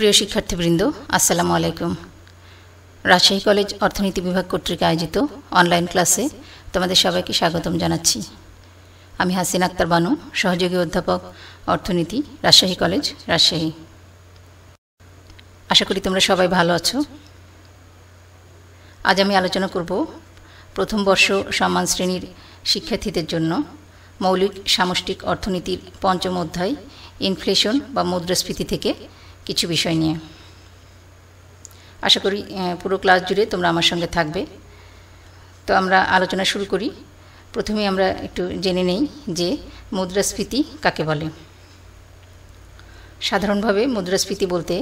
প্রিয় শিক্ষার্থীবৃন্দ, আসসালামু আলাইকুম। রাজশাহী কলেজ অর্থনীতি বিভাগ কর্তৃক আয়োজিত অনলাইন ক্লাসে তোমাদের সবাইকে স্বাগতম জানাচ্ছি। আমি হাসিন আক্তার বানু, সহযোগী অধ্যাপক অর্থনীতি, রাজশাহী কলেজ, রাজশাহী। আশা করি তোমরা সবাই ভালো আছো। আজ আমি আলোচনা করব প্রথম বর্ষ সম্মান শ্রেণির শিক্ষার্থীদের জন্য মৌলিক সামষ্টিক অর্থনীতির পঞ্চম অধ্যায়, ইনফ্লেশন বা মুদ্রাস্ফীতি থেকে কিছু বিষয় নিয়ে। আশা করি পুরো ক্লাস জুড়ে তোমরা আমার সঙ্গে থাকবে। তো আমরা আলোচনা শুরু করি। প্রথমে আমরা একটু জেনে নেই যে মুদ্রাস্ফীতি কাকে বলে। সাধারণভাবে মুদ্রাস্ফীতি বলতে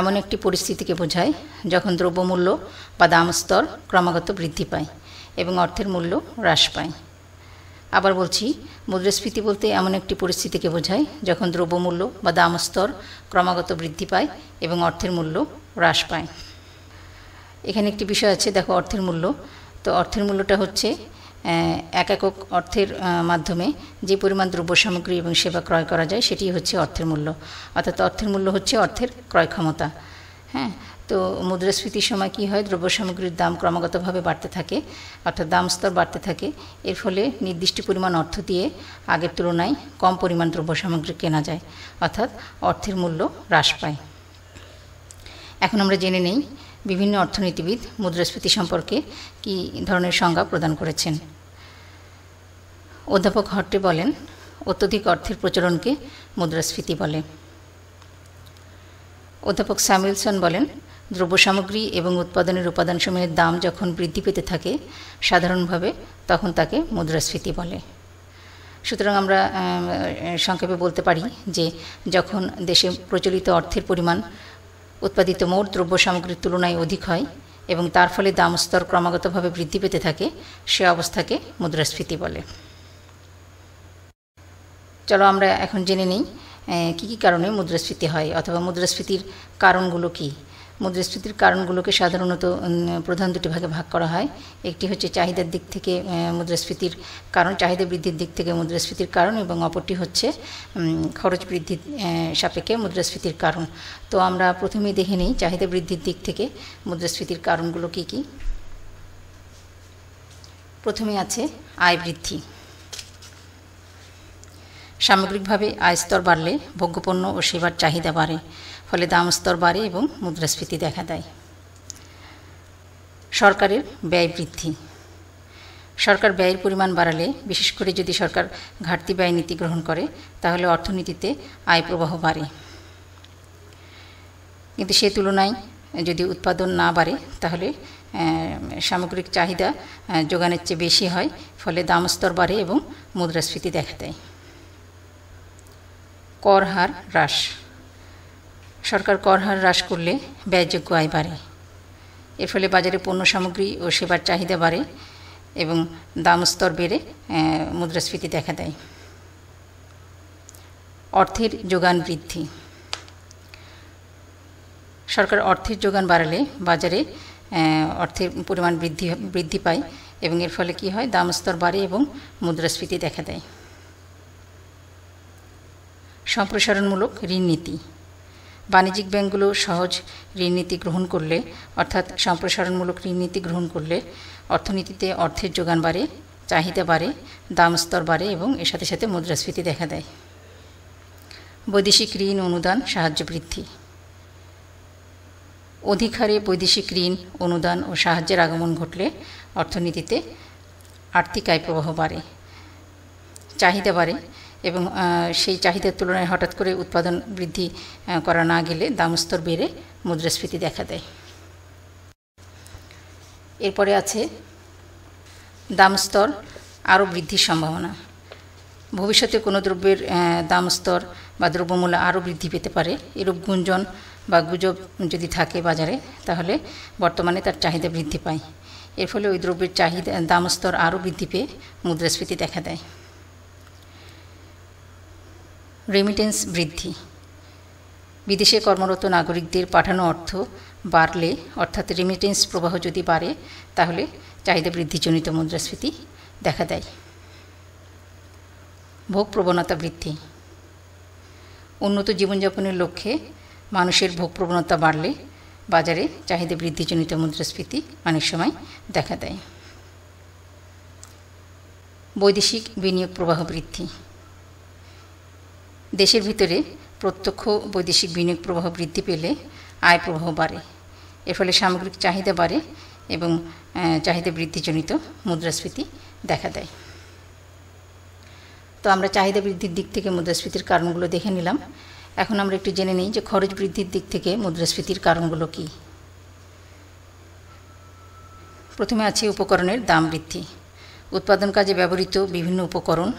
এমন একটি পরিস্থিতিকে বোঝায় যখন দ্রব্যমূল্য বা দাম স্তর ক্রমাগত বৃদ্ধি পায় এবং অর্থের মূল্য হ্রাস পায়। আবার বলছি মুদ্রাস্ফীতি বলতে এমন একটি পরিস্থিতিকে বোঝায় যখন দ্রব্যমূল্য বা দাম স্তর ক্রমাগত বৃদ্ধি পায় এবং অর্থের মূল্য হ্রাস পায়। এখানে একটি বিষয় আছে, দেখো অর্থের মূল্য। তো অর্থের মূল্যটা হচ্ছে এক একক অর্থের মাধ্যমে যে পরিমাণ দ্রব্য সামগ্রী এবং সেবা ক্রয় করা যায় সেটি হচ্ছে অর্থের মূল্য। অর্থাৎ অর্থের মূল্য হচ্ছে অর্থের ক্রয় ক্ষমতা। হ্যাঁ? তো মুদ্রাস্ফীতির সময় কী হয়? দ্রব্য সামগ্রীর দাম ক্রমাগতভাবে বাড়তে থাকে, অর্থাৎ দাম স্তর বাড়তে থাকে। এর ফলে নির্দিষ্ট পরিমাণ অর্থ দিয়ে আগের তুলনায় কম পরিমাণ দ্রব্য সামগ্রী কেনা যায়, অর্থাৎ অর্থের মূল্য হ্রাস পায়। এখন আমরা জেনে নেই বিভিন্ন অর্থনীতিবিদ মুদ্রাস্ফীতি সম্পর্কে কী ধরনের সংজ্ঞা প্রদান করেছেন। অধ্যাপক হট্টে বলেন, অত্যধিক অর্থের প্রচলনকে মুদ্রাস্ফীতি বলে। অধ্যাপক স্যামুয়েলসন বলেন দ্রব্য সামগ্রী এবং উৎপাদনের উপাদানসমূহের দাম যখন বৃদ্ধি পেতে থাকে সাধারণভাবে, তখন তাকে মুদ্রাস্ফীতি বলে। সুতরাং আমরা সংক্ষেপে বলতে পারি যে যখন দেশে প্রচলিত অর্থের পরিমাণ উৎপাদিত মোট দ্রব্য সামগ্রীর তুলনায় অধিক হয় এবং তার ফলে দাম স্তর ক্রমাগতভাবে বৃদ্ধি পেতে থাকে, সে অবস্থাকে মুদ্রাস্ফীতি বলে। চলো আমরা এখন জেনে নিই কী কী কারণে মুদ্রাস্ফীতি হয় অথবা মুদ্রাস্ফীতির কারণগুলো কী। মুদ্রাস্ফীতির কারণগুলোকে সাধারণত প্রধান দুটি ভাগে ভাগ করা হয়। একটি হচ্ছে চাহিদার দিক থেকে মুদ্রাস্ফীতির কারণ, চাহিদা বৃদ্ধির দিক থেকে মুদ্রাস্ফীতির কারণ এবং অপরটি হচ্ছে খরচ বৃদ্ধির সাপেক্ষে মুদ্রাস্ফীতির কারণ। তো আমরা প্রথমেই দেখে নিই চাহিদা বৃদ্ধির দিক থেকে মুদ্রাস্ফীতির কারণগুলো কী কী। প্রথমে আছে আয় বৃদ্ধি। সামগ্রিকভাবে আয় স্তর বাড়লে, ভোগ্যপণ্য ও সেবার চাহিদা বাড়ে। ফলে দাম স্তর বাড়ে এবং মুদ্রাস্ফীতি দেখা দেয়। সরকারের ব্যয় বৃদ্ধি। সরকার ব্যয়ের পরিমাণ বাড়ালে, বিশেষ করে যদি সরকার ঘাটতি ব্যয় নীতি গ্রহণ করে, তাহলে অর্থনীতিতে আয় প্রবাহ বাড়ে। কিন্তু সে তুলনায় যদি উৎপাদন না বাড়ে, তাহলে সামগ্রিক চাহিদা যোগানের চেয়ে বেশি হয়, ফলে দাম স্তর বাড়ে এবং মুদ্রাস্ফীতি দেখা দেয়। কর হার হ্রাস। সরকার কর হার হ্রাস করলে ব্যয়যোগ্য আয় বাড়ে। এর ফলে বাজারে পণ্য সামগ্রী ও সেবার চাহিদা বাড়ে এবং দাম স্তর বেড়ে মুদ্রাস্ফীতি দেখা দেয়। অর্থের যোগান বৃদ্ধি। সরকার অর্থের যোগান বাড়ালে বাজারে অর্থের পরিমাণ বৃদ্ধি বৃদ্ধি পায় এবং এর ফলে কি হয়? দাম স্তর বাড়ে এবং মুদ্রাস্ফীতি দেখা দেয়। সম্প্রসারণমূলক ঋণ নীতি। বাণিজ্যিক ব্যাংকগুলো সহজ ঋণ নীতি গ্রহণ করলে, অর্থাৎ সম্প্রসারণমূলক ঋণ নীতি গ্রহণ করলে, অর্থনীতিতে অর্থের যোগান বাড়ে, চাহিদা বাড়ে, দাম স্তর বাড়ে এবং এর সাথে সাথে মুদ্রাস্ফীতি দেখা দেয়। বৈদেশিক ঋণ অনুদান সাহায্য বৃদ্ধি। অধিক হারে বৈদেশিক ঋণ অনুদান ও সাহায্যের আগমন ঘটলে অর্থনীতিতে আর্থিক আয় প্রবাহ বাড়ে, চাহিদা বাড়ে এবং সেই চাহিদার তুলনায় হঠাৎ করে উৎপাদন বৃদ্ধি করা না গেলে দাম স্তর বেড়ে মুদ্রাস্ফীতি দেখা দেয়। এরপরে আছে দাম স্তর আরও বৃদ্ধির সম্ভাবনা। ভবিষ্যতে কোনো দ্রব্যের দাম স্তর বা দ্রব্যমূল্য আরও বৃদ্ধি পেতে পারে। এরূপ গুঞ্জন বা গুজব যদি থাকে বাজারে, তাহলে বর্তমানে তার চাহিদা বৃদ্ধি পায়। এর ফলে ওই দ্রব্যের চাহিদা দাম স্তর আরও বৃদ্ধি পেয়ে মুদ্রাস্ফীতি দেখা দেয়। রেমিটেন্স বৃদ্ধি। বিদেশে কর্মরত নাগরিকদের পাঠানো অর্থ বাড়লে, অর্থাৎ রেমিটেন্স প্রবাহ যদি বাড়ে, তাহলে চাহিদা বৃদ্ধিজনিত মুদ্রাস্ফীতি দেখা দেয়। ভোগ প্রবণতা বৃদ্ধি। উন্নত জীবনযাপনের লক্ষ্যে মানুষের ভোগ প্রবণতা বাড়লে বাজারে চাহিদা বৃদ্ধিজনিত মুদ্রাস্ফীতি অনেক সময় দেখা দেয়। বৈদেশিক বিনিয়োগ প্রবাহ বৃদ্ধি। দেশের ভিতরে প্রত্যক্ষ বৈদেশিক বিনিয়োগ প্রবাহ বৃদ্ধি পেলে আয় প্রবাহ বাড়ে। এর ফলে সামগ্রিক চাহিদা বাড়ে এবং চাহিদা বৃদ্ধিজনিত মুদ্রাস্ফীতি দেখা দেয়। তো আমরা চাহিদা বৃদ্ধির দিক থেকে মুদ্রাস্ফীতির কারণগুলো দেখে নিলাম। এখন আমরা একটু জেনে নিই যে খরচ বৃদ্ধির দিক থেকে মুদ্রাস্ফীতির কারণগুলো কী। প্রথমে আছে উপকরণের দাম বৃদ্ধি। উৎপাদন কাজে ব্যবহৃত বিভিন্ন উপকরণ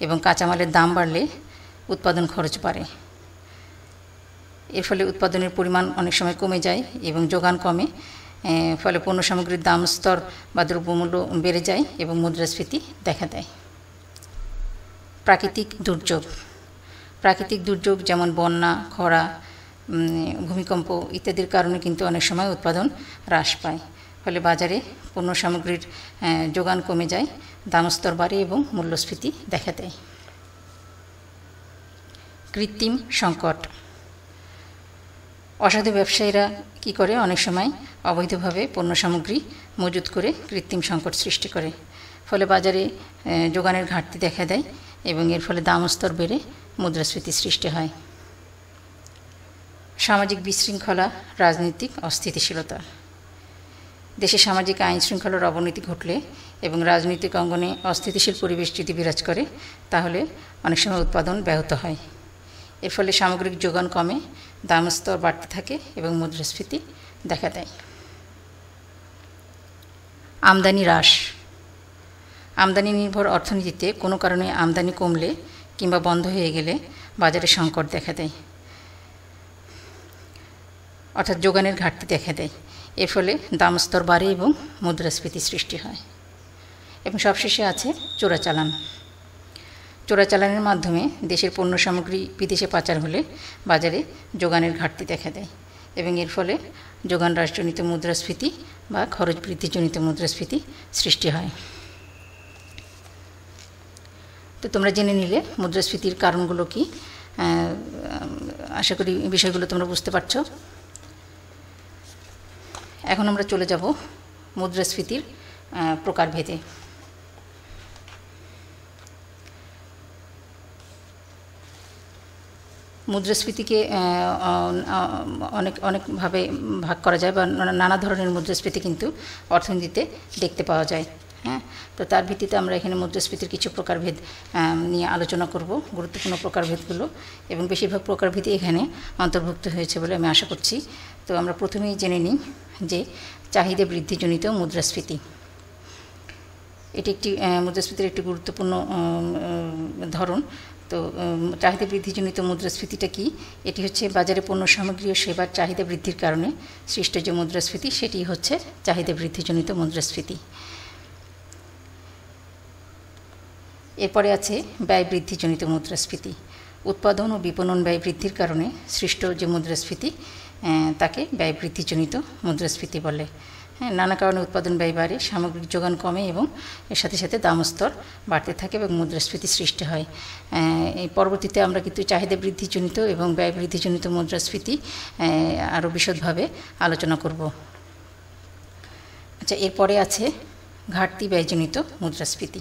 এবং কাঁচামালের দাম বাড়লে উৎপাদন খরচ বাড়ে। এর ফলে উৎপাদনের পরিমাণ অনেক সময় কমে যায় এবং যোগান কমে ফলে পণ্য সামগ্রীর দাম, স্তর বা দ্রব্যমূল্য বেড়ে যায় এবং মুদ্রাস্ফীতি দেখা দেয়। প্রাকৃতিক দুর্যোগ। প্রাকৃতিক দুর্যোগ যেমন বন্যা, খরা ভূমিকম্প ইত্যাদির কারণে কিন্তু অনেক সময় উৎপাদন হ্রাস পায়। ফলে বাজারে পণ্য সামগ্রীর যোগান কমে যায় দামস্তর বাড়ে এবং মূল্যস্ফীতি দেখা দেয়। কৃত্রিম সংকট। অসাধু ব্যবসায়ীরা কি করে? অনেক সময় অবৈধভাবে পণ্য সামগ্রী মজুত করে কৃত্রিম সংকট সৃষ্টি করে। ফলে বাজারে যোগানের ঘাটতি দেখা দেয় এবং এর ফলে দামস্তর বেড়ে মুদ্রাস্ফীতি সৃষ্টি হয়। সামাজিক বিশৃঙ্খলা, রাজনৈতিক অস্থিতিশীলতা। দেশে সামাজিক আইন শৃঙ্খলার অবনতি ঘটলে এবং রাজনৈতিক অঙ্গনে অস্থিতিশীল পরিবেশ যদি বিরাজ করে, তাহলে অনেক সময় উৎপাদন ব্যাহত হয়। এর ফলে সামগ্রিক যোগান কমে দাম স্তর বাড়তে থাকে এবং মুদ্রাস্ফীতি দেখা দেয়। আমদানি হ্রাস। আমদানি নির্ভর অর্থনীতিতে কোনো কারণে আমদানি কমলে কিংবা বন্ধ হয়ে গেলে বাজারে সংকট দেখা দেয়। অর্থাৎ যোগানের ঘাটতি দেখা দেয়। এর ফলে দাম স্তর বাড়ে এবং মুদ্রাস্ফীতি সৃষ্টি হয়। এবং সবশেষে আছে চোরাচালান। চোরাচালানের মাধ্যমে দেশের পণ্য সামগ্রী বিদেশে পাচার হলে বাজারে যোগানের ঘাটতি দেখা দেয় এবং এর ফলে যোগান হ্রাসজনিত মুদ্রাস্ফীতি বা খরচ বৃদ্ধিজনিত মুদ্রাস্ফীতি সৃষ্টি হয়। তো তোমরা জেনে নিলে মুদ্রাস্ফীতির কারণগুলো কি। আশা করি বিষয়গুলো তোমরা বুঝতে পারছ। এখন আমরা চলে যাব মুদ্রাস্ফীতির প্রকারভেদে। মুদ্রাস্ফীতিকে অনেক, অনেকভাবে ভাগ করা যায় বা নানা ধরনের মুদ্রাস্ফীতি কিন্তু অর্থনীতিতে দেখতে পাওয়া যায়। হ্যাঁ? তো তার ভিত্তিতে আমরা এখানে মুদ্রাস্ফীতির কিছু প্রকারভেদ নিয়ে আলোচনা করব, গুরুত্বপূর্ণ প্রকারভেদগুলো এবং বেশিরভাগ প্রকারভেদই এখানে অন্তর্ভুক্ত হয়েছে বলে আমি আশা করছি। তো আমরা প্রথমেই জেনে নিই যে চাহিদা বৃদ্ধিজনিত মুদ্রাস্ফীতি। এটি একটি মুদ্রাস্ফীতির একটি গুরুত্বপূর্ণ ধরন। তো চাহিদা বৃদ্ধিজনিত মুদ্রাস্ফীতিটা কি? এটি হচ্ছে বাজারে পণ্য সামগ্রী ও সেবার চাহিদা বৃদ্ধির কারণে সৃষ্ট যে মুদ্রাস্ফীতি, সেটি হচ্ছে চাহিদা বৃদ্ধিজনিত মুদ্রাস্ফীতি। এরপরে আছে ব্যয় বৃদ্ধিজনিত মুদ্রাস্ফীতি। উৎপাদন ও বিপণন ব্যয় বৃদ্ধির কারণে সৃষ্ট যে মুদ্রাস্ফীতি তাকে ব্যয় বৃদ্ধিজনিত মুদ্রাস্ফীতি বলে। হ্যাঁ নানা কারণে উৎপাদন ব্যয় বাড়ে সামগ্রিক যোগান কমে এবং এর সাথে সাথে দাম স্তর বাড়তে থাকে এবং মুদ্রাস্ফীতি সৃষ্টি হয়। এই পরবর্তীতে আমরা কিন্তু চাহিদা বৃদ্ধিজনিত এবং ব্যয় বৃদ্ধিজনিত মুদ্রাস্ফীতি আরও বিশদভাবে আলোচনা করব। আচ্ছা এরপরে আছে ঘাটতি ব্যয়জনিত মুদ্রাস্ফীতি।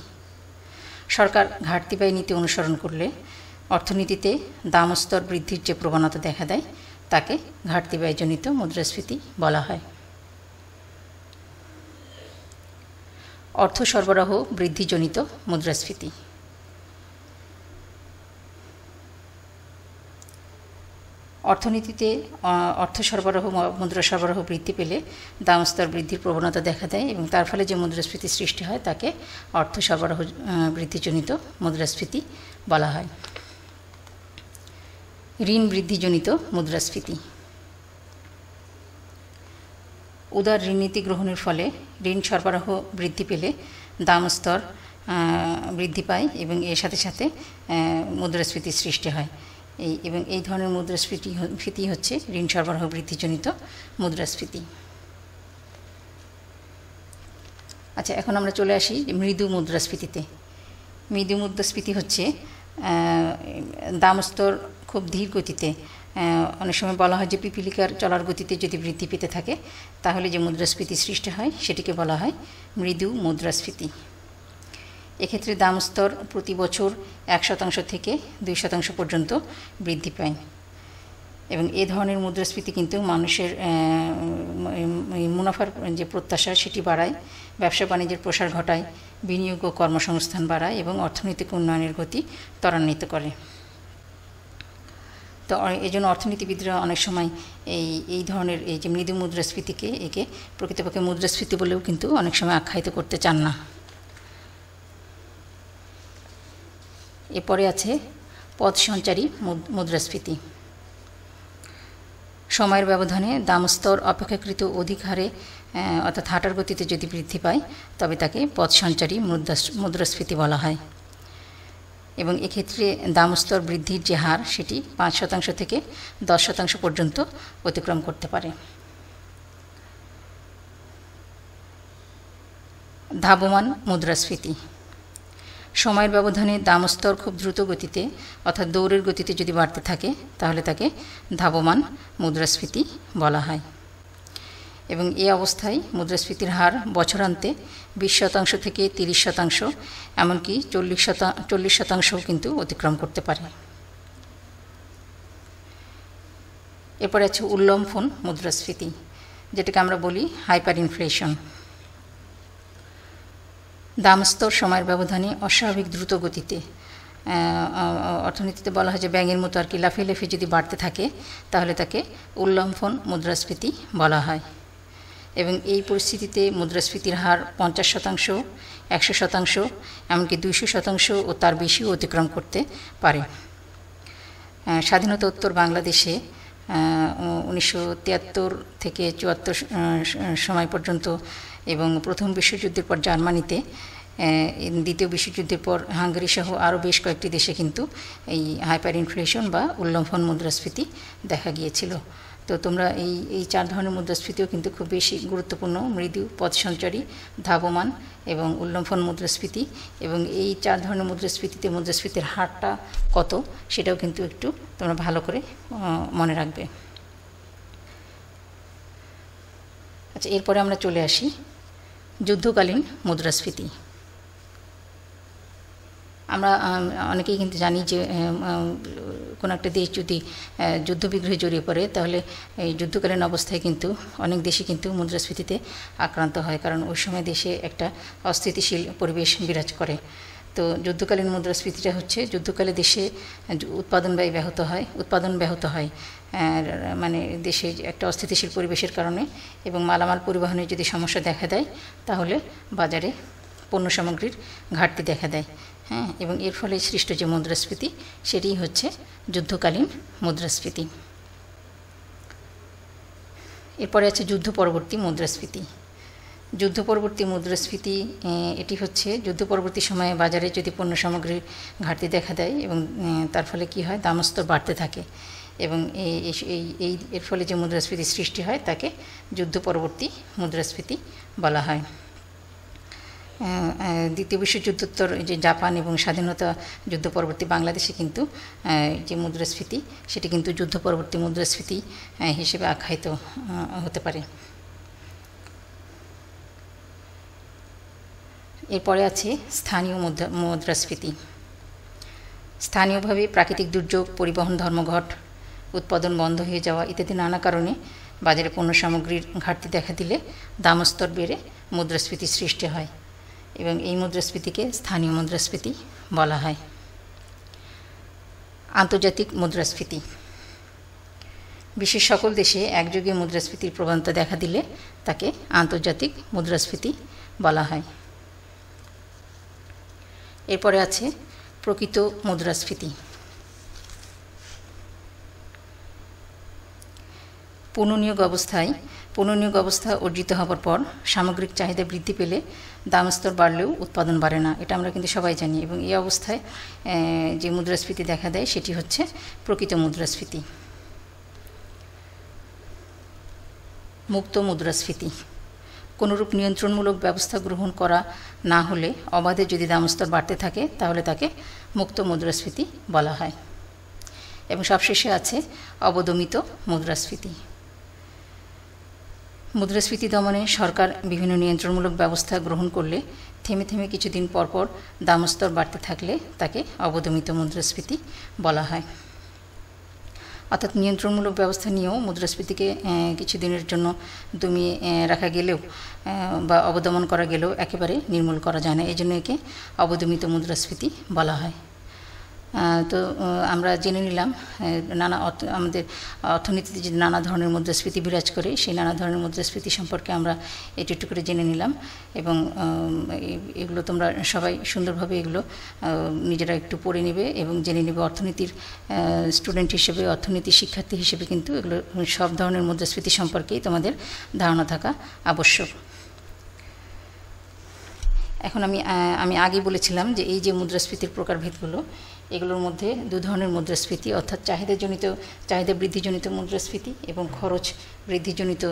সরকার ঘাটতি ব্যয় নীতি অনুসরণ করলে অর্থনীতিতে দামস্তর বৃদ্ধির যে প্রবণতা দেখা দেয়, তাকে ঘাটতি ব্যয়জনিত মুদ্রাস্ফীতি বলা হয়। অর্থ সরবরাহ বৃদ্ধিজনিত মুদ্রাস্ফীতি। অর্থনীতিতে অর্থ সরবরাহ মুদ্রা সরবরাহ বৃদ্ধি পেলে দাম স্তর বৃদ্ধির প্রবণতা দেখা দেয় এবং তার ফলে যে মুদ্রাস্ফীতি সৃষ্টি হয় তাকে অর্থ সরবরাহ বৃদ্ধিজনিত মুদ্রাস্ফীতি বলা হয়। ঋণ বৃদ্ধিজনিত মুদ্রাস্ফীতি। উদার ঋণনীতি গ্রহণের ফলে ঋণ সরবরাহ বৃদ্ধি পেলে দাম স্তর বৃদ্ধি পায় এবং এর সাথে সাথে মুদ্রাস্ফীতির সৃষ্টি হয়। এই এবং এই ধরনের মুদ্রাস্ফীতি ফীতি হচ্ছে ঋণ সরবরাহ বৃদ্ধিজনিত মুদ্রাস্ফীতি। আচ্ছা এখন আমরা চলে আসি মৃদু মুদ্রাস্ফীতিতে। মৃদু মুদ্রাস্ফীতি হচ্ছে দাম স্তর খুব ধীর গতিতে অনেক সময় বলা হয় যে পিপিলিকার চলার গতিতে যদি বৃদ্ধি পেতে থাকে, তাহলে যে মুদ্রাস্ফীতি সৃষ্টি হয়, সেটিকে বলা হয় মৃদু মুদ্রাস্ফীতি। এক্ষেত্রে দাম স্তর প্রতি বছর এক শতাংশ থেকে দুই শতাংশ পর্যন্ত বৃদ্ধি পায়। এবং এ ধরনের মুদ্রাস্ফীতি কিন্তু মানুষের মুনাফার যে প্রত্যাশা, সেটি বাড়ায়, ব্যবসা বাণিজ্যের প্রসার ঘটায়, বিনিয়োগ ও কর্মসংস্থান বাড়ায় এবং অর্থনৈতিক উন্নয়নের গতি ত্বরান্বিত করে। তো এই জন্য অর্থনীতিবিদরা অনেক সময় এই এই ধরনের এই যে মৃদু মুদ্রাস্ফীতিকে, একে প্রকৃতপক্ষে মুদ্রাস্ফীতি বলেও কিন্তু অনেক সময় আখ্যায়িত করতে চান না। এরপরে আছে পথ সঞ্চারী মুদ্রাস্ফীতি। সময়ের ব্যবধানে দামস্তর অপেক্ষাকৃত অধিক হারে অর্থাৎ হাঁটার গতিতে যদি বৃদ্ধি পায়, তবে তাকে পথ সঞ্চারী মুদ্রাস্ফীতি বলা হয়। এবং এক্ষেত্রে দামস্তর বৃদ্ধির যে হার, সেটি পাঁচ শতাংশ থেকে দশ শতাংশ পর্যন্ত অতিক্রম করতে পারে। ধাবমান মুদ্রাস্ফীতি। সময়ের ব্যবধানে দামস্তর খুব দ্রুত গতিতে, অর্থাৎ দৌড়ের গতিতে যদি বাড়তে থাকে, তাহলে তাকে ধাবমান মুদ্রাস্ফীতি বলা হয়। এবং এই অবস্থায় মুদ্রাস্ফীতির হার বছরান্তে বিশ শতাংশ থেকে তিরিশ শতাংশ, এমনকি চল্লিশ শতাংশ চল্লিশ শতাংশও কিন্তু অতিক্রম করতে পারে। এরপরে আছে উল্লম্ফন মুদ্রাস্ফীতি, যেটাকে আমরা বলি হাইপার ইনফ্লেশন দামস্তর সময়ের ব্যবধানে অস্বাভাবিক দ্রুত গতিতে অর্থনীতিতে বলা হয় যে ব্যাঙের মতো আর কি লাফিয়ে লাফিয়ে যদি বাড়তে থাকে, তাহলে তাকে উল্লম্ফন মুদ্রাস্ফীতি বলা হয়। এবং এই পরিস্থিতিতে মুদ্রাস্ফীতির হার পঞ্চাশ শতাংশ, একশো শতাংশ, এমনকি দুইশো শতাংশ ও তার বেশিও অতিক্রম করতে পারে। স্বাধীনতা উত্তর বাংলাদেশে উনিশশো তিয়াত্তর থেকে চুয়াত্তর সময় পর্যন্ত এবং প্রথম বিশ্বযুদ্ধের পর জার্মানিতে দ্বিতীয় বিশ্বযুদ্ধের পর হাঙ্গেরি সহ আরও বেশ কয়েকটি দেশে কিন্তু এই হাইপার ইনফ্লেশন বা উল্লম্ফন মুদ্রাস্ফীতি দেখা গিয়েছিল। তো তোমরা এই এই চার ধরনের মুদ্রাস্ফীতিও কিন্তু খুব বেশি গুরুত্বপূর্ণ, মৃদু পথ সঞ্চারী ধাবমান এবং উল্লম্ফন মুদ্রাস্ফীতি এবং এই চার ধরনের মুদ্রাস্ফীতিতে মুদ্রাস্ফীতির হারটা কত সেটাও কিন্তু একটু তোমরা ভালো করে মনে রাখবে। আচ্ছা এরপরে আমরা চলে আসি যুদ্ধকালীন মুদ্রাস্ফীতি। আমরা অনেকেই কিন্তু জানি যে কোনো একটা দেশ যদি যুদ্ধবিগ্রহে জড়িয়ে পড়ে, তাহলে এই যুদ্ধকালীন অবস্থায় কিন্তু অনেক দেশই কিন্তু মুদ্রাস্ফীতিতে আক্রান্ত হয়, কারণ ওই সময় দেশে একটা অস্থিতিশীল পরিবেশ বিরাজ করে। তো যুদ্ধকালীন মুদ্রাস্ফীতিটা হচ্ছে, যুদ্ধকালে দেশে উৎপাদন ব্যয় ব্যাহত হয়, উৎপাদন ব্যাহত হয়। মানে দেশে একটা অস্থিতিশীল পরিবেশের কারণে এবং মালামাল পরিবহনে যদি সমস্যা দেখা দেয়, তাহলে বাজারে পণ্য সামগ্রীর ঘাটতি দেখা দেয়। হ্যাঁ এবং এর ফলে সৃষ্ট যে মুদ্রাস্ফীতি সেটি হচ্ছে যুদ্ধকালীন মুদ্রাস্ফীতি। এরপরে আছে যুদ্ধ পরবর্তী মুদ্রাস্ফীতি। যুদ্ধ পরবর্তী মুদ্রাস্ফীতি এটি হচ্ছে যুদ্ধ পরবর্তী সময়ে বাজারে যদি পণ্য সামগ্রীর ঘাটতি দেখা দেয় এবং তার ফলে কি হয়? দামস্তর বাড়তে থাকে। এবং এই এই, এর ফলে যে মুদ্রাস্ফীতি সৃষ্টি হয়, তাকে যুদ্ধ পরবর্তী মুদ্রাস্ফীতি বলা হয়। দ্বিতীয় বিশ্বযুদ্ধোত্তর যে জাপান এবং স্বাধীনতা যুদ্ধ পরবর্তী বাংলাদেশে কিন্তু যে মুদ্রাস্ফীতি, সেটি কিন্তু যুদ্ধ পরবর্তী মুদ্রাস্ফীতি হিসেবে আখ্যায়িত হতে পারে। এরপরে আছে স্থানীয় মুদ্রা, মুদ্রাস্ফীতি। স্থানীয়ভাবে প্রাকৃতিক দুর্যোগ, পরিবহন ধর্মঘট, উৎপাদন বন্ধ হয়ে যাওয়া ইত্যাদি নানা কারণে বাজারে পণ্য সামগ্রীর ঘাটতি দেখা দিলে দামস্তর বেড়ে মুদ্রাস্ফীতি সৃষ্টি হয়। এবং এই মুদ্রাস্ফীতিকে স্থানীয় মুদ্রাস্ফীতি বলা হয়। আন্তর্জাতিক মুদ্রাস্ফীতি। বিশ্বের সকল দেশে একযোগে মুদ্রাস্ফীতির প্রবণতা দেখা দিলে তাকে আন্তর্জাতিক মুদ্রাস্ফীতি বলা হয়। এরপরে আছে প্রকৃত মুদ্রাস্ফীতি। পুনর্নিয়োগ অবস্থায় পুনর্নিয়োগ অবস্থা অর্জিত হওয়ার পর সামগ্রিক চাহিদা বৃদ্ধি পেলে দাম স্তর বাড়লেও উৎপাদন বাড়ে না। এটা আমরা কিন্তু সবাই জানি এবং এই অবস্থায় যে মুদ্রাস্ফীতি দেখা দেয় সেটি হচ্ছে প্রকৃত মুদ্রাস্ফীতি। মুক্ত মুদ্রাস্ফীতি। কোনোরূপ নিয়ন্ত্রণমূলক ব্যবস্থা গ্রহণ করা না হলে অবাধে যদি দামস্তর বাড়তে থাকে, তাহলে তাকে মুক্ত মুদ্রাস্ফীতি বলা হয়। এবং সবশেষে আছে অবদমিত মুদ্রাস্ফীতি। মুদ্রাস্ফীতি দমনে সরকার বিভিন্ন নিয়ন্ত্রণমূলক ব্যবস্থা গ্রহণ করলে থেমে থেমে কিছুদিন পরপর দামস্তর বাড়তে থাকলে তাকে অবদমিত মুদ্রাস্ফীতি বলা হয়। অর্থাৎ নিয়ন্ত্রণমূলক ব্যবস্থা নিয়েও মুদ্রাস্ফীতিকে কিছুদিনের জন্য দমিয়ে রাখা গেলেও বা অবদমন করা গেলেও একেবারে নির্মূল করা যায় না। এই জন্য একে অবদমিত মুদ্রাস্ফীতি বলা হয়। তো আমরা জেনে নিলাম নানা আমাদের অর্থনীতিতে যে নানা ধরনের মুদ্রাস্ফীতি বিরাজ করে, সেই নানা ধরনের মুদ্রাস্ফীতি সম্পর্কে আমরা একটু একটু করে জেনে নিলাম এবং এগুলো তোমরা সবাই সুন্দরভাবে এগুলো নিজেরা একটু পড়ে নেবে এবং জেনে নেবে অর্থনীতির স্টুডেন্ট হিসেবে, অর্থনীতি শিক্ষার্থী হিসেবে কিন্তু এগুলো, সব ধরনের মুদ্রাস্ফীতি সম্পর্কেই তোমাদের ধারণা থাকা আবশ্যক। এখন আমি আমি আগে বলেছিলাম যে এই যে মুদ্রাস্ফীতির প্রকারভেদগুলো এগুলোর মধ্যে দু ধরনের মুদ্রাস্ফীতি, অর্থাৎ চাহিদাজনিত, চাহিদা বৃদ্ধিজনিত মুদ্রাস্ফীতি এবং খরচ বৃদ্ধিজনিত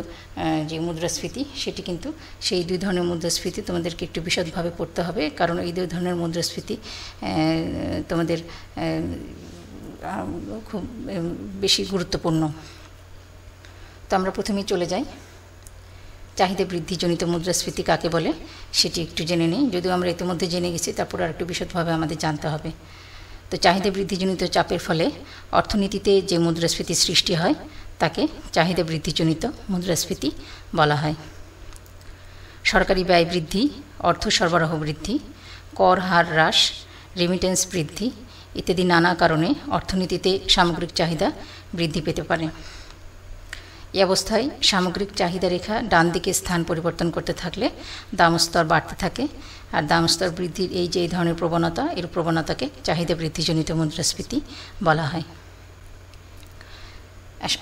যে মুদ্রাস্ফীতি, সেটি কিন্তু সেই দুই ধরনের মুদ্রাস্ফীতি তোমাদেরকে একটু বিশদভাবে পড়তে হবে। কারণ এই দুই ধরনের মুদ্রাস্ফীতি তোমাদের খুব বেশি গুরুত্বপূর্ণ। তো আমরা প্রথমেই চলে যাই। চাহিদা বৃদ্ধিজনিত মুদ্রাস্ফীতি কাকে বলে, সেটি একটু জেনে নিই। যদিও আমরা ইতিমধ্যে জেনে গেছি, তারপর আর একটু বিশদভাবে আমাদের জানতে হবে। তো চাহিদা বৃদ্ধিজনিত চাপের ফলে অর্থনীতিতে যে মুদ্রাস্ফীতি সৃষ্টি হয়, তাকে চাহিদা বৃদ্ধিজনিত মুদ্রাস্ফীতি বলা হয়। সরকারি ব্যয় বৃদ্ধি, অর্থ সরবরাহ বৃদ্ধি, কর হার হ্রাস রেমিটেন্স বৃদ্ধি ইত্যাদি নানা কারণে অর্থনীতিতে সামগ্রিক চাহিদা বৃদ্ধি পেতে পারে। এ অবস্থায় সামগ্রিক চাহিদা রেখা ডান দিকে স্থান পরিবর্তন করতে থাকলে দাম স্তর বাড়তে থাকে আর দাম স্তর বৃদ্ধির এই যে এই ধরনের প্রবণতা, এর প্রবণতাকে চাহিদা বৃদ্ধিজনিত মুদ্রাস্ফীতি বলা হয়।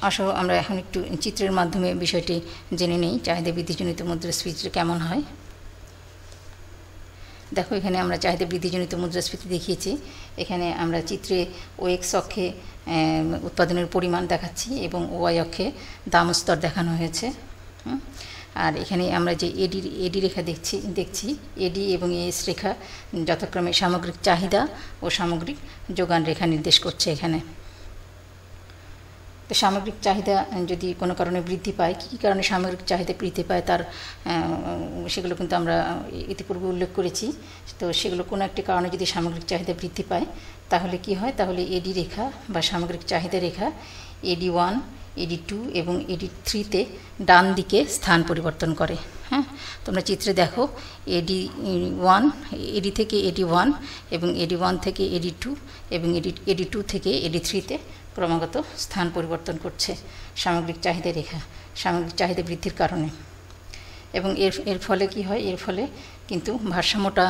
আসো আমরা এখন একটু চিত্রের মাধ্যমে বিষয়টি জেনে নেই, চাহিদা বৃদ্ধিজনিত মুদ্রাস্ফীতি কেমন হয়। দেখো, এখানে আমরা চাহিদা বৃদ্ধিজনিত মুদ্রাস্ফীতি দেখিয়েছি। এখানে আমরা চিত্রে ও এক্স অক্ষে উৎপাদনের পরিমাণ দেখাচ্ছি এবং ওয়াই অক্ষে দাম স্তর দেখানো হয়েছে। আর এখানে আমরা যে এডি এডি রেখা দেখছি দেখছি এডি এবং এস রেখা যথাক্রমে সামগ্রিক চাহিদা ও সামগ্রিক যোগান রেখা নির্দেশ করছে এখানে। তো সামগ্রিক চাহিদা যদি কোনো কারণে বৃদ্ধি পায়, কী কী কারণে সামগ্রিক চাহিদা বৃদ্ধি পায় তার সেগুলো কিন্তু আমরা ইতিপূর্বে উল্লেখ করেছি। তো সেগুলো কোনো একটি কারণে যদি সামগ্রিক চাহিদা বৃদ্ধি পায়, তাহলে কি হয়? তাহলে এডি রেখা বা সামগ্রিক চাহিদা রেখা এডি ওয়ান এডি টু এবং এডি থ্রিতে ডান দিকে স্থান পরিবর্তন করে হ্যাঁ? তোমরা চিত্রে দেখো, এডি ওয়ান, এডি থেকে এডি ওয়ান এবং এডি ওয়ান থেকে এডি টু এবং এডি এডি টু থেকে এডি থ্রিতে ক্রমাগত স্থান পরিবর্তন করছে সামগ্রিক চাহিদা রেখা, সামগ্রিক চাহিদা বৃদ্ধির কারণে। এবং এর এর ফলে কি হয়? এর ফলে কিন্তু ভারসাম্যটা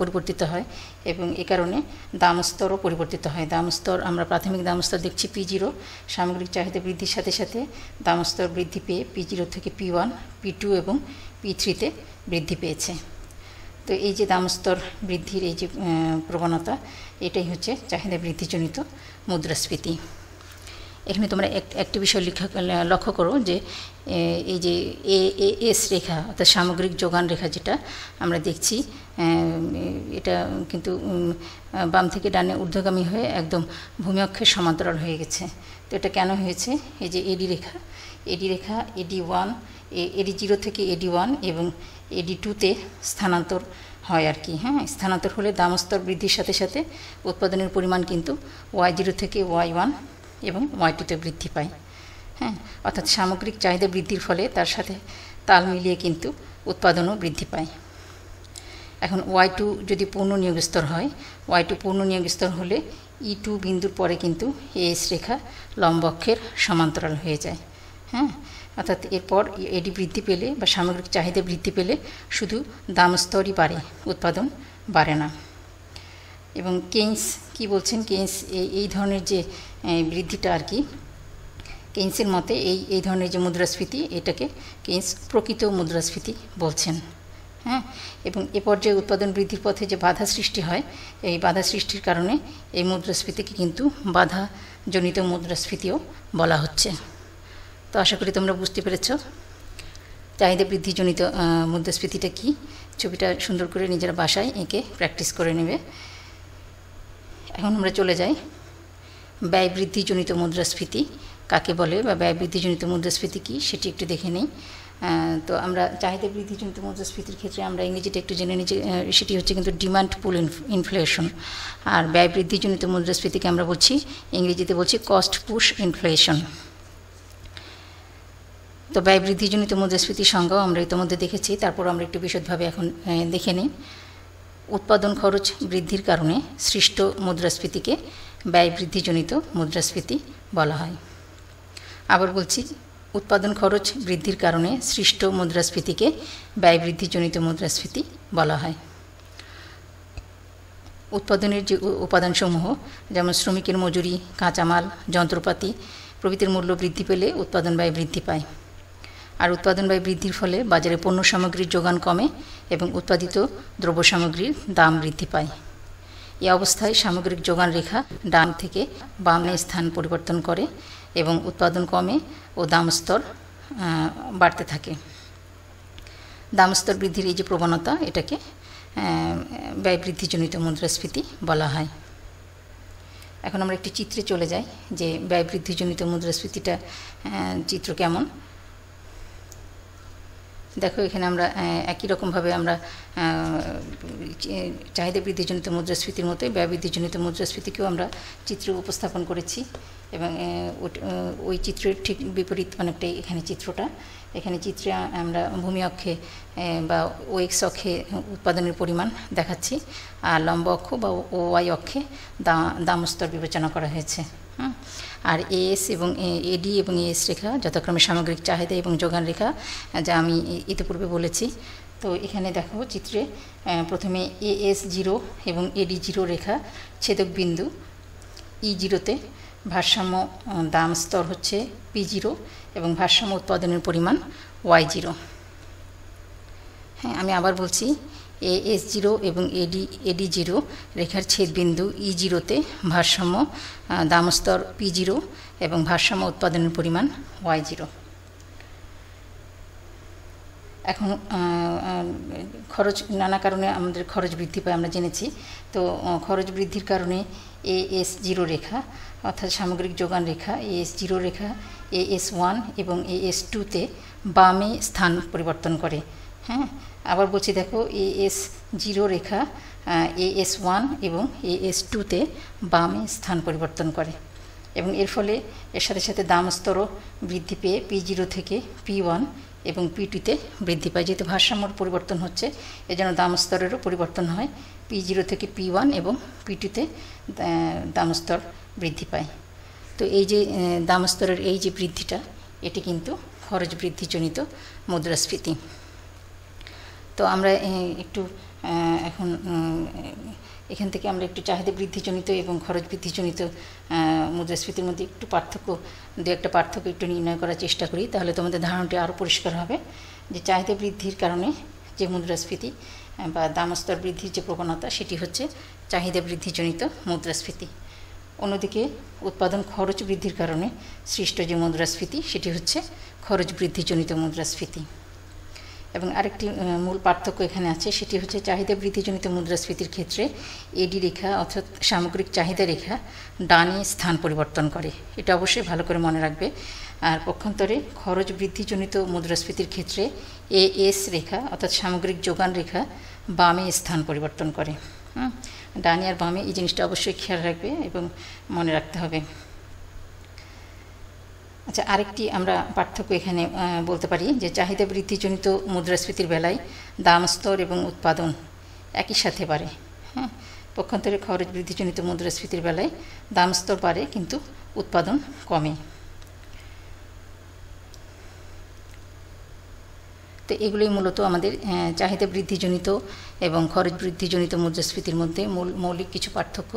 পরিবর্তিত হয় এবং এ কারণে দাম স্তরও পরিবর্তিত হয়। দাম স্তর আমরা প্রাথমিক দাম স্তর দেখছি পি জিরো সামগ্রিক চাহিদা বৃদ্ধির সাথে সাথে দাম স্তর বৃদ্ধি পেয়ে পি জিরো থেকে পি ওয়ান পি টু এবং পি থ্রিতে বৃদ্ধি পেয়েছে। তো এই যে দাম স্তর বৃদ্ধির এই যে প্রবণতা, এটাই হচ্ছে চাহিদা বৃদ্ধিজনিত মুদ্রাস্ফীতি। এখানে তোমরা একটি বিষয় লক্ষ্য করো যে এই যে এ এস রেখা, অর্থাৎ সামগ্রিক যোগান রেখা যেটা আমরা দেখছি এটা কিন্তু বাম থেকে ডানে ঊর্ধ্বগামী হয়ে একদম ভূমি অক্ষের সমান্তরাল হয়ে গেছে। তো এটা কেন হয়েছে? এই যে এডি রেখা এডি রেখা, এডি ওয়ান এডি জিরো থেকে এডি ওয়ান এবং এডি টুতে স্থানান্তর হয় আর কি হ্যাঁ? স্থানান্তর হলে দামস্তর বৃদ্ধির সাথে সাথে উৎপাদনের পরিমাণ কিন্তু ওয়াই জিরো থেকে ওয়াই ওয়ান এবং ওয়াই টুতে বৃদ্ধি পায়। হ্যাঁ অর্থাৎ সামগ্রিক চাহিদা বৃদ্ধির ফলে তার সাথে তাল মিলিয়ে কিন্তু উৎপাদনও বৃদ্ধি পায়। এখন ওয়াই টু যদি পূর্ণ নিয়োগ স্তর হয় ওয়াই টু পূর্ণ নিয়োগ স্তর হলে ই টু বিন্দুর পরে কিন্তু এস রেখা লম্বক্ষের সমান্তরাল হয়ে যায়। হ্যাঁ অর্থাৎ এরপর এডি বৃদ্ধি পেলে বা সামগ্রিক চাহিদা বৃদ্ধি পেলে শুধু দাম স্তরই বাড়ে, উৎপাদন বাড়ে না। এবং কেইন্স কি বলছেন? কেইন্স এই ধরনের যে বৃদ্ধিটা আর কি কেইন্সের মতে এই এই ধরনের যে মুদ্রাস্ফীতি, এটাকে কেইন্স প্রকৃত মুদ্রাস্ফীতি বলছেন। হ্যাঁ? এবং এ পর্যায়ে উৎপাদন বৃদ্ধির পথে যে বাধা সৃষ্টি হয়, এই বাধা সৃষ্টির কারণে এই মুদ্রাস্ফীতিকে কিন্তু বাধাজনিত মুদ্রাস্ফীতিও বলা হচ্ছে। তো আশা করি তোমরা বুঝতে পেরেছ চাহিদা বৃদ্ধিজনিত মুদ্রাস্ফীতিটা কি। ছবিটা সুন্দর করে নিজের বাসায় এঁকে প্র্যাকটিস করে নেবে। এখন আমরা চলে যাই ব্যয় বৃদ্ধিজনিত মুদ্রাস্ফীতি কাকে বলে বা ব্যয় বৃদ্ধিজনিত মুদ্রাস্ফীতি কী, সেটি একটু দেখে নিই। তো আমরা চাহিদা বৃদ্ধিজনিত মুদ্রাস্ফীতির ক্ষেত্রে আমরা ইংরেজিটা একটু জেনে নিই সেটি হচ্ছে কিন্তু ডিমান্ড পুল ইনফ্লেশন আর ব্যয় বৃদ্ধিজনিত মুদ্রাস্ফীতিকে আমরা বলছি, ইংরেজিতে বলছি কস্ট পুশ ইনফ্লেশন তো ব্যয় বৃদ্ধিজনিত মুদ্রাস্ফীতির সংজ্ঞাও আমরা ইতিমধ্যে দেখেছি, তারপর আমরা একটু বিশদভাবে এখন দেখে নিই। উৎপাদন খরচ বৃদ্ধির কারণে সৃষ্ট মুদ্রাস্ফীতিকে ব্যয় বৃদ্ধিজনিত মুদ্রাস্ফীতি বলা হয়। আবার বলছি, উৎপাদন খরচ বৃদ্ধির কারণে সৃষ্ট মুদ্রাস্ফীতিকে ব্যয় বৃদ্ধিজনিত মুদ্রাস্ফীতি বলা হয়। উৎপাদনের যে উপাদানসমূহ, যেমন শ্রমিকের মজুরি, কাঁচামাল, যন্ত্রপাতি, প্রভৃতির মূল্য বৃদ্ধি পেলে উৎপাদন ব্যয় বৃদ্ধি পায়। আর উৎপাদন ব্যয় বৃদ্ধির ফলে বাজারে পণ্য সামগ্রীর যোগান কমে এবং উৎপাদিত দ্রব্য সামগ্রীর দাম বৃদ্ধি পায়। এই অবস্থায় সামগ্রিক যোগান রেখা ডান থেকে বামে স্থান পরিবর্তন করে এবং উৎপাদন কমে ও দামস্তর বাড়তে থাকে। দামস্তর বৃদ্ধির এই যে প্রবণতা, এটাকে ব্যয় বৃদ্ধিজনিত মুদ্রাস্ফীতি বলা হয়। এখন আমরা একটি চিত্রে চলে যাই যে ব্যয় বৃদ্ধিজনিত মুদ্রাস্ফীতিটা চিত্র কেমন? দেখো, এখানে আমরা একই রকমভাবে আমরা চাহিদা বৃদ্ধিজনিত মুদ্রাস্ফীতির মতোই ব্যয় বৃদ্ধিজনিত মুদ্রাস্ফীতিকেও আমরা চিত্র উপস্থাপন করেছি এবং ওই চিত্রের ঠিক বিপরীত অনেকটাই এখানে চিত্রটা। এখানে চিত্রে আমরা ভূমি অক্ষে বা ওয়েক্স অক্ষে উৎপাদনের পরিমাণ দেখাচ্ছি আর লম্ব অক্ষ বা ওয়াই অক্ষে দাম স্তর বিবেচনা করা হয়েছে। আর এএস এবং এডি এবং এএস রেখা, যথাক্রমে সামগ্রিক চাহিদা এবং যোগান রেখা, যা আমি ইতিপূর্বে বলেছি। তো এখানে দেখো চিত্রে প্রথমে এএস জিরো এবং এডি জিরো রেখা, ছেদক বিন্দু। ই জিরোতে ভারসাম্য দাম স্তর হচ্ছে পি জিরো এবং ভারসাম্য উৎপাদনের পরিমাণ ওয়াই জিরো। হ্যাঁ আমি আবার বলছি এ এস জিরো এবং এডি এডি জিরো রেখার ছেদবিন্দু ই জিরোতে ভারসাম্য দামস্তর পি জিরো এবং ভারসাম্য উৎপাদনের পরিমাণ ওয়াই জিরো এখন খরচ নানা কারণে আমাদের খরচ বৃদ্ধি পায় আমরা জেনেছি। তো খরচ বৃদ্ধির কারণে এ এস জিরো রেখা অর্থাৎ সামগ্রিক যোগান রেখা এ এস জিরো রেখা এ এস ওয়ান এবং এ এস টুতে বামে স্থান পরিবর্তন করে। হ্যাঁ? আবার বলছি দেখো এ এস জিরো রেখা এ এস ওয়ান এবং এ এস টুতে বামে স্থান পরিবর্তন করে এবং এর ফলে এর সাথে সাথে দাম স্তরও বৃদ্ধি পেয়ে পি জিরো থেকে পি ওয়ান এবং পি টুতে বৃদ্ধি পায়। যেহেতু ভারসাম্যর পরিবর্তন হচ্ছে, এজন্য দাম স্তরেরও পরিবর্তন হয়। পি জিরো থেকে পি ওয়ান এবং পি টুতে দাম স্তর বৃদ্ধি পায়। তো এই যে দাম স্তরের এই যে বৃদ্ধিটা, এটি কিন্তু খরচ বৃদ্ধিজনিত মুদ্রাস্ফীতি। তো আমরা একটু এখন এখান থেকে আমরা একটু চাহিদা বৃদ্ধিজনিত এবং খরচ বৃদ্ধিজনিত মুদ্রাস্ফীতির মধ্যে একটু পার্থক্য, দু একটা পার্থক্য একটু নির্ণয় করার চেষ্টা করি, তাহলে তোমাদের ধারণাটি আরও পরিষ্কার হবে। যে চাহিদা বৃদ্ধির কারণে যে মুদ্রাস্ফীতি বা দামস্তর বৃদ্ধির যে প্রবণতা, সেটি হচ্ছে চাহিদা বৃদ্ধিজনিত মুদ্রাস্ফীতি। অন্যদিকে উৎপাদন খরচ বৃদ্ধির কারণে সৃষ্ট যে মুদ্রাস্ফীতি, সেটি হচ্ছে খরচ বৃদ্ধিজনিত মুদ্রাস্ফীতি। এবং আরেকটি মূল পার্থক্য এখানে আছে, সেটি হচ্ছে চাহিদা বৃদ্ধিজনিত মুদ্রাস্ফীতির ক্ষেত্রে এডি রেখা অর্থাৎ সামগ্রিক চাহিদা রেখা ডানে স্থান পরিবর্তন করে। এটা অবশ্যই ভালো করে মনে রাখবে। আর পক্ষান্তরে খরচ বৃদ্ধিজনিত মুদ্রাস্ফীতির ক্ষেত্রে এ এস রেখা অর্থাৎ সামগ্রিক যোগান রেখা বামে স্থান পরিবর্তন করে। ডানে আর বামে এই জিনিসটা অবশ্যই খেয়াল রাখবে এবং মনে রাখতে হবে। আচ্ছা আরেকটি আমরা পার্থক্য এখানে বলতে পারি যে চাহিদা বৃদ্ধিজনিত মুদ্রাস্ফীতির বেলায় দাম, স্তর এবং উৎপাদন একই সাথে বাড়ে হ্যাঁ? পক্ষান্তরে খরচ বৃদ্ধিজনিত মুদ্রাস্ফীতির বেলায় দাম, স্তর বাড়ে কিন্তু উৎপাদন কমে। তো এগুলোই মূলত আমাদের চাহিদা বৃদ্ধিজনিত এবং খরচ বৃদ্ধিজনিত মুদ্রাস্ফীতির মধ্যে মূল, মৌলিক কিছু পার্থক্য।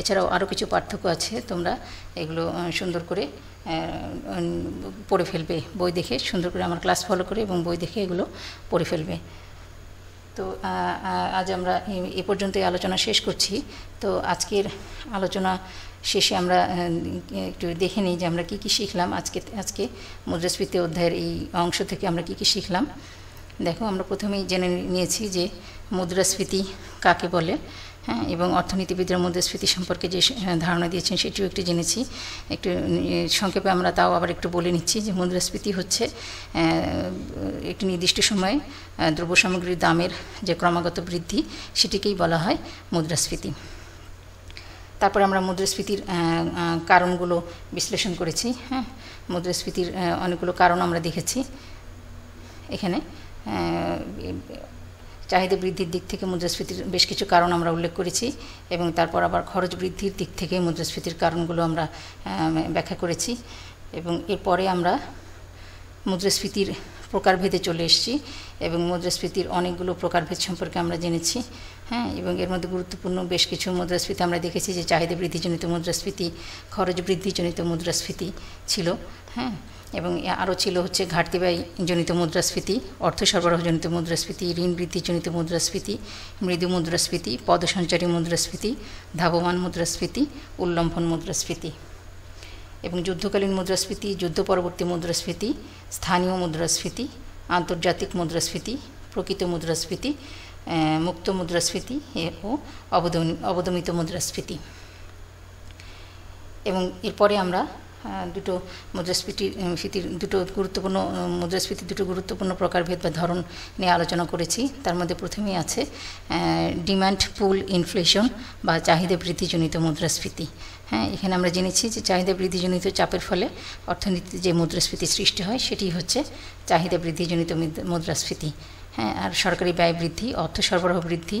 এছাড়াও আরও কিছু পার্থক্য আছে, তোমরা এগুলো সুন্দর করে পড়ে ফেলবে, বই দেখে সুন্দর করে আমার ক্লাস ফলো করে এবং বই দেখে এগুলো পড়ে ফেলবে। তো আজ আমরা এ পর্যন্তই আলোচনা শেষ করছি। তো আজকের আলোচনা শেষে আমরা একটু দেখে নিই যে আমরা কী কী শিখলাম আজকে আজকে মুদ্রাস্ফীতি অধ্যায়ের এই অংশ থেকে আমরা কী কী শিখলাম। দেখো, আমরা প্রথমেই জেনে নিয়েছি যে মুদ্রাস্ফীতি কাকে বলে হ্যাঁ এবং অর্থনীতিবিদরা মুদ্রাস্ফীতি সম্পর্কে যে ধারণা দিয়েছেন সেটিও একটু জেনেছি। একটু সংক্ষেপে আমরা তাও আবার একটু বলে নিচ্ছি যে মুদ্রাস্ফীতি হচ্ছে একটি নির্দিষ্ট সময়ে দ্রব্য সামগ্রীর দামের যে ক্রমাগত বৃদ্ধি সেটিকেই বলা হয় মুদ্রাস্ফীতি। তারপরে আমরা মুদ্রাস্ফীতির কারণগুলো বিশ্লেষণ করেছি হ্যাঁ? মুদ্রাস্ফীতির অনেকগুলো কারণ আমরা দেখেছি এখানে। চাহিদা বৃদ্ধির দিক থেকে মুদ্রাস্ফীতির বেশ কিছু কারণ আমরা উল্লেখ করেছি এবং তারপর আবার খরচ বৃদ্ধির দিক থেকে মুদ্রাস্ফীতির কারণগুলো আমরা ব্যাখ্যা করেছি এবং এরপরে আমরা মুদ্রাস্ফীতির প্রকারভেদে চলে এসেছি এবং মুদ্রাস্ফীতির অনেকগুলো প্রকারভেদ সম্পর্কে আমরা জেনেছি। হ্যাঁ এবং এর মধ্যে গুরুত্বপূর্ণ বেশ কিছু মুদ্রাস্ফীতি আমরা দেখেছি, যে চাহিদা বৃদ্ধিজনিত মুদ্রাস্ফীতি, খরচ বৃদ্ধিজনিত মুদ্রাস্ফীতি ছিল হ্যাঁ এবং আরও ছিল হচ্ছে ঘাটতি মুদ্রাস্ফীতি, অর্থ সরবরাহজনিত মুদ্রাস্ফীতি, ঋণ বৃদ্ধিজনিত মুদ্রাস্ফীতি, মৃদু মুদ্রাস্ফীতি, পদসঞ্চারী মুদ্রাস্ফীতি, ধাবমান মুদ্রাস্ফীতি, উল্লম্ফন মুদ্রাস্ফীতি এবং যুদ্ধকালীন মুদ্রাস্ফীতি, যুদ্ধ পরবর্তী মুদ্রাস্ফীতি, স্থানীয় মুদ্রাস্ফীতি, আন্তর্জাতিক মুদ্রাস্ফীতি, প্রকৃত মুদ্রাস্ফীতি মুক্ত মুদ্রাস্ফীতি ও অবদমিত মুদ্রাস্ফীতি। এবং এরপরে আমরা দুটো মুদ্রাস্ফীতির স্ফীতির দুটো গুরুত্বপূর্ণ মুদ্রাস্ফীতির দুটো গুরুত্বপূর্ণ প্রকারভেদ বা ধরন নিয়ে আলোচনা করেছি। তার মধ্যে প্রথমেই আছে ডিমান্ড পুল ইনফ্লেশন বা চাহিদা বৃদ্ধিজনিত মুদ্রাস্ফীতি। হ্যাঁ এখানে আমরা জেনেছি যে চাহিদা বৃদ্ধিজনিত চাপের ফলে অর্থনীতিতে যে মুদ্রাস্ফীতি সৃষ্টি হয়, সেটি হচ্ছে চাহিদা বৃদ্ধিজনিত মুদ্রাস্ফীতি। হ্যাঁ আর সরকারি ব্যয় বৃদ্ধি, অর্থ সরবরাহ বৃদ্ধি,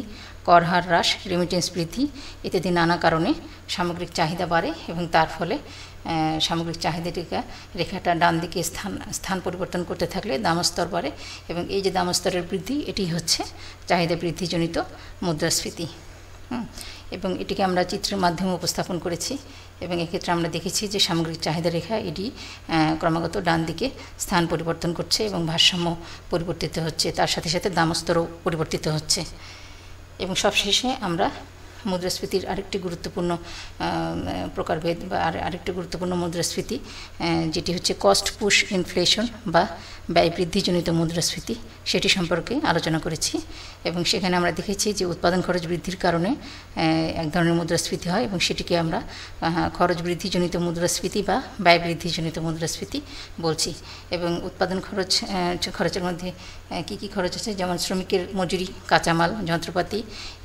কর হার হ্রাস রেমিটেন্স বৃদ্ধি, ইত্যাদি নানা কারণে সামগ্রিক চাহিদা বাড়ে এবং তার ফলে সামগ্রিক চাহিদাটিকা রেখাটা ডান দিকে স্থান স্থান পরিবর্তন করতে থাকলে দামস্তর বাড়ে এবং এই যে দামস্তরের বৃদ্ধি, এটি হচ্ছে চাহিদা বৃদ্ধিজনিত মুদ্রাস্ফীতি। এবং এটিকে আমরা চিত্রের মাধ্যমে উপস্থাপন করেছি। এবং এক্ষেত্রে আমরা দেখেছি যে সামগ্রিক চাহিদা রেখা এটি ক্রমাগত ডান দিকে স্থান পরিবর্তন করছে এবং ভারসাম্য পরিবর্তিত হচ্ছে। তার সাথে সাথে দামস্তরও পরিবর্তিত হচ্ছে। এবং সবশেষে আমরা মুদ্রাস্ফীতির আরেকটি গুরুত্বপূর্ণ প্রকারভেদ বা আর, আরেকটি গুরুত্বপূর্ণ মুদ্রাস্ফীতি যেটি হচ্ছে কস্ট পুশ ইনফ্লেশন বা ব্যয় বৃদ্ধিজনিত মুদ্রাস্ফীতি। সেটি সম্পর্কে আলোচনা করেছি এবং সেখানে আমরা দেখেছি যে উৎপাদন খরচ বৃদ্ধির কারণে এক ধরনের মুদ্রাস্ফীতি হয় এবং সেটিকে আমরা খরচ বৃদ্ধিজনিত মুদ্রাস্ফীতি বা ব্যয় বৃদ্ধিজনিত মুদ্রাস্ফীতি বলছি এবং উৎপাদন খরচ খরচের মধ্যে কী কী খরচ আছে? যেমন শ্রমিকের মজুরি, কাঁচামাল, যন্ত্রপাতি,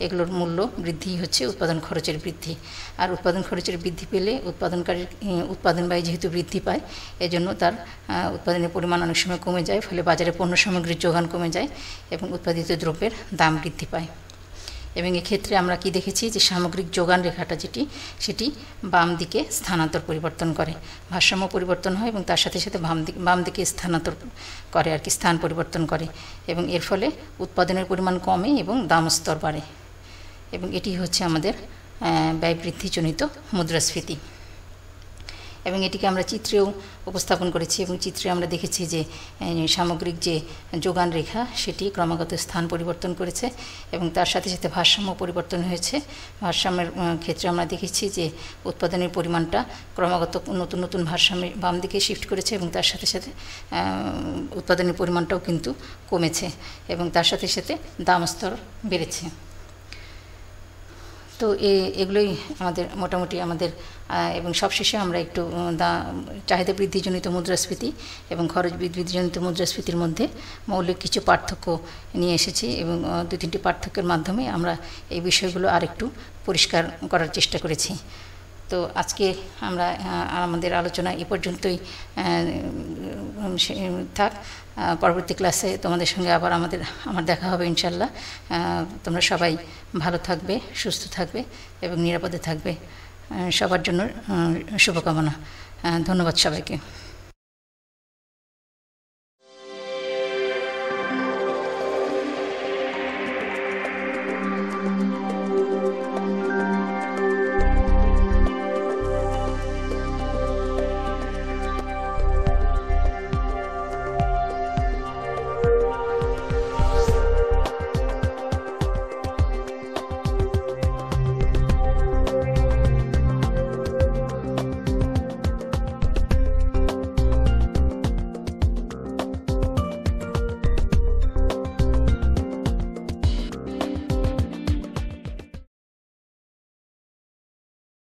এগুলোর মূল্য বৃদ্ধি হচ্ছে। উৎপাদন খরচের বৃদ্ধি। আর উৎপাদন খরচের বৃদ্ধি পেলে উৎপাদনকারীর উৎপাদন ব্যয় যেহেতু বৃদ্ধি পায়, এজন্য তার উৎপাদনের পরিমাণ অনেক সময় কমে যায়, ফলে বাজারে পণ্য সামগ্রীর যোগান কমে যায় এবং উৎপাদিত দ্রব্যের দাম বৃদ্ধি পায়। এবং এক্ষেত্রে আমরা কি দেখেছি যে সামগ্রিক যোগান রেখাটা যেটি, সেটি বাম দিকে স্থানান্তর পরিবর্তন করে। ভারসাম্য পরিবর্তন হয় এবং তার সাথে সাথে বাম দিকে বাম দিকে স্থানান্তর করে আর কি, স্থান পরিবর্তন করে। এবং এর ফলে উৎপাদনের পরিমাণ কমে এবং দাম স্তর বাড়ে। এবং এটি হচ্ছে আমাদের ব্যয় বৃদ্ধিজনিত মুদ্রাস্ফীতি। এবং এটিকে আমরা চিত্রেও উপস্থাপন করেছি এবং চিত্রে আমরা দেখেছি যে সামগ্রিক যে যোগান রেখা, সেটি ক্রমাগত স্থান পরিবর্তন করেছে এবং তার সাথে সাথে ভারসাম্য পরিবর্তন হয়েছে। ভারসাম্যের ক্ষেত্রে আমরা দেখেছি যে উৎপাদনের পরিমাণটা ক্রমাগত নতুন নতুন ভারসাম্যে বাম দিকে শিফট করেছে এবং তার সাথে সাথে উৎপাদনের পরিমাণটাও কিন্তু কমেছে এবং তার সাথে সাথে দাম স্তর বেড়েছে। তো এগুলোই আমাদের, মোটামুটি আমাদের এবং সবশেষে আমরা একটু দা, চাহিদা বৃদ্ধিজনিত মুদ্রাস্ফীতি এবং খরচ বৃদ্ধিজনিত মুদ্রাস্ফীতির মধ্যে মৌলিক কিছু পার্থক্য নিয়ে এসেছি এবং দু তিনটি পার্থক্যের মাধ্যমে আমরা এই বিষয়গুলো আরেকটু পরিষ্কার করার চেষ্টা করেছি। তো আজকে আমরা আমাদের আলোচনা এ পর্যন্তই থাক। পরবর্তী ক্লাসে তোমাদের সঙ্গে আবার আমাদের, আমার দেখা হবে ইনশাল্লাহ তোমরা সবাই ভালো থাকবে, সুস্থ থাকবে এবং নিরাপদে থাকবে। সবার জন্য শুভকামনা। ধন্যবাদ সবাইকে।